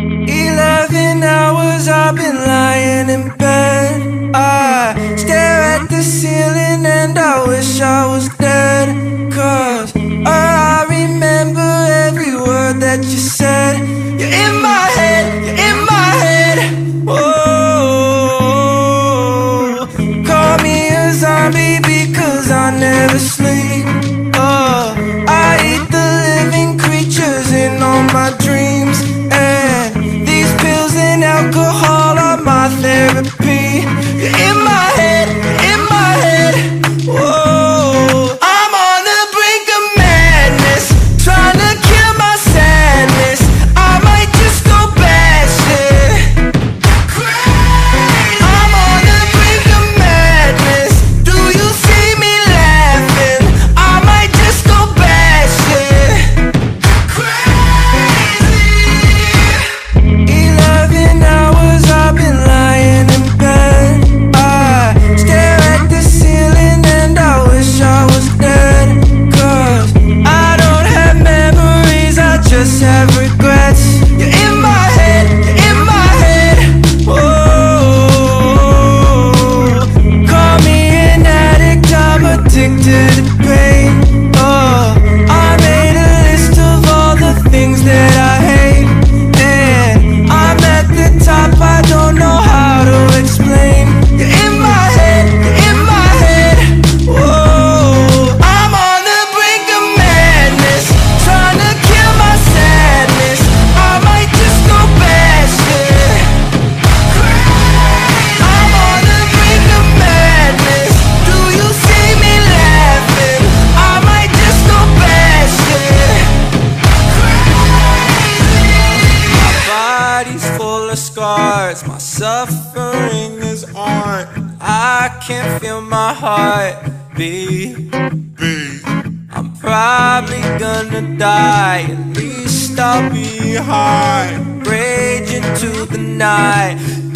Eleven hours I've been lying in bed. I stare at the ceiling and I wish I was dead. Cause I remember every word that you said. You're in my head, you're in my head. Whoa. Call me a zombie because I never sleep. every of scars. My suffering is on. I can't feel my heart beat. I'm probably gonna die. At least I'll be high, raging to the night.